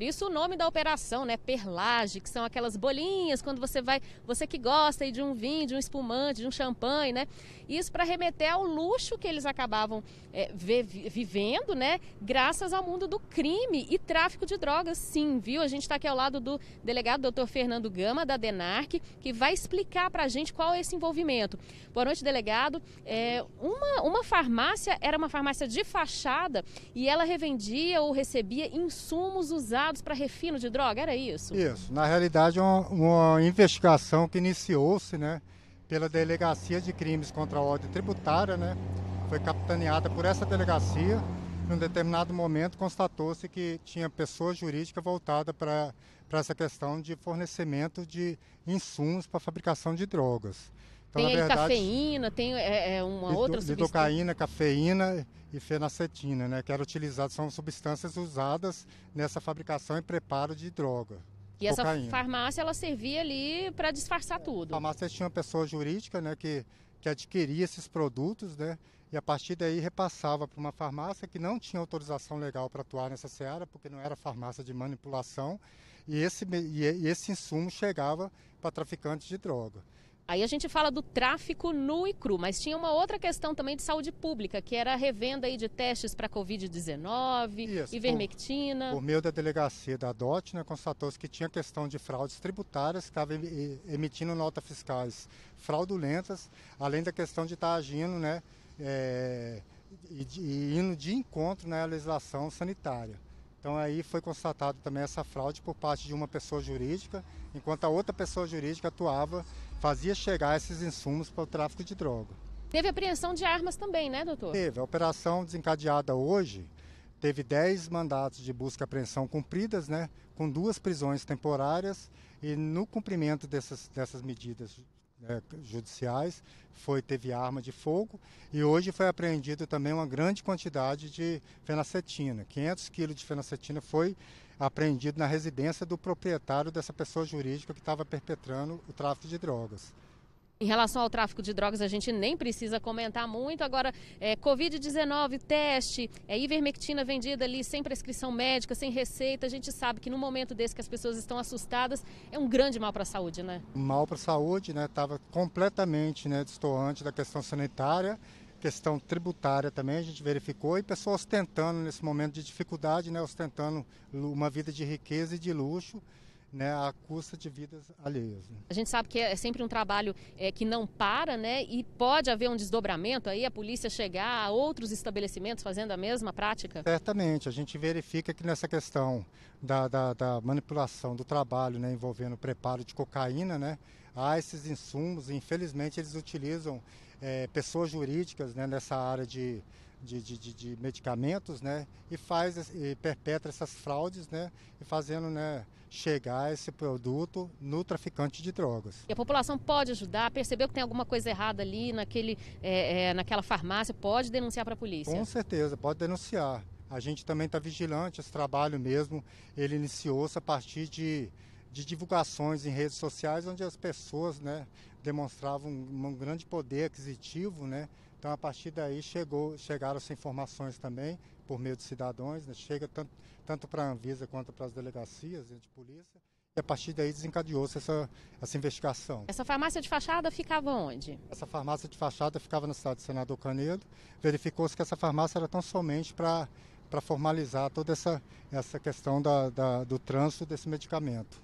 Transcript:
Por isso o nome da operação, né? Perlage, que são aquelas bolinhas quando você vai, você que gosta aí de um vinho, de um espumante, de um champanhe, né? Isso para remeter ao luxo que eles acabavam é, vivendo, né? Graças ao mundo do crime e tráfico de drogas, sim, viu? A gente está aqui ao lado do delegado doutor Fernando Gama, da DENARC, que vai explicar para a gente qual é esse envolvimento. Boa noite, delegado. É, uma, uma farmácia era uma farmácia de fachada e ela revendia ou recebia insumos usados para refino de droga, era isso? Isso. Na realidade, é uma, uma investigação que iniciou-se, né? pela Delegacia de Crimes contra a Ordem Tributária, né? Foi capitaneada por essa delegacia. Em um determinado momento constatou-se que tinha pessoa jurídica voltada para essa questão de fornecimento de insumos para fabricação de drogas. Então, tem verdade, cafeína, tem é, é uma outra substância? Lidocaína, cafeína e fenacetina, né, que eram utilizadas, são substâncias usadas nessa fabricação e preparo de droga. E essa farmácia ela servia ali para disfarçar tudo. A farmácia tinha uma pessoa jurídica, né, que, que adquiria esses produtos, né, e a partir daí repassava para uma farmácia que não tinha autorização legal para atuar nessa seara, porque não era farmácia de manipulação, e esse, e esse insumo chegava para traficantes de droga. Aí a gente fala do tráfico nu e cru, mas tinha uma outra questão também de saúde pública, que era a revenda aí de testes para Covid-19, ivermectina. Por, por meio da delegacia da DOT, né, constatou-se que tinha questão de fraudes tributárias, que estavam emitindo notas fiscais fraudulentas, além da questão de estar agindo, né, é, e, e indo de encontro né, à legislação sanitária. Então aí foi constatado também essa fraude por parte de uma pessoa jurídica, enquanto a outra pessoa jurídica atuava, fazia chegar esses insumos para o tráfico de droga. Teve apreensão de armas também, né, doutor? Teve. A operação desencadeada hoje teve 10 mandatos de busca e apreensão cumpridas, né, com duas prisões temporárias e no cumprimento dessas, dessas medidas né, judiciais, foi teve arma de fogo e hoje foi apreendido também uma grande quantidade de fenacetina. 500 quilos de fenacetina foi apreendido na residência do proprietário dessa pessoa jurídica que estava perpetrando o tráfico de drogas. Em relação ao tráfico de drogas, a gente nem precisa comentar muito. Agora, é, Covid-19, teste, é, ivermectina vendida ali sem prescrição médica, sem receita. A gente sabe que no momento desse que as pessoas estão assustadas, é um grande mal para a saúde, né? Mal para a saúde, né? Estava completamente né, distoante da questão sanitária questão tributária também a gente verificou e pessoas ostentando nesse momento de dificuldade, né, ostentando uma vida de riqueza e de luxo né, à custa de vidas alheias. Né? A gente sabe que é sempre um trabalho é, que não para, né? E pode haver um desdobramento aí, a polícia chegar a outros estabelecimentos fazendo a mesma prática? Certamente, a gente verifica que nessa questão da, da, da manipulação do trabalho, né, envolvendo o preparo de cocaína, né, há esses insumos e infelizmente eles utilizam é, pessoas jurídicas né, nessa área de de, de, de, medicamentos, né? E faz e perpetra essas fraudes, né? E fazendo, né? Chegar esse produto no traficante de drogas. E a população pode ajudar, percebeu que tem alguma coisa errada ali naquele, é, é, naquela farmácia, pode denunciar para a polícia? Com certeza, pode denunciar. A gente também está vigilante, esse trabalho mesmo, ele iniciou-se a partir de, de divulgações em redes sociais, onde as pessoas né, demonstravam um, um grande poder aquisitivo, né? Então, a partir daí, chegou, chegaram as informações também, por meio de cidadãos, né? chega tanto, tanto para a Anvisa quanto para as delegacias de polícia. E a partir daí desencadeou-se essa, essa investigação. Essa farmácia de fachada ficava onde? Essa farmácia de fachada ficava na cidade de Senador Canedo. Verificou-se que essa farmácia era tão somente para formalizar toda essa, essa questão da, da, do trânsito desse medicamento.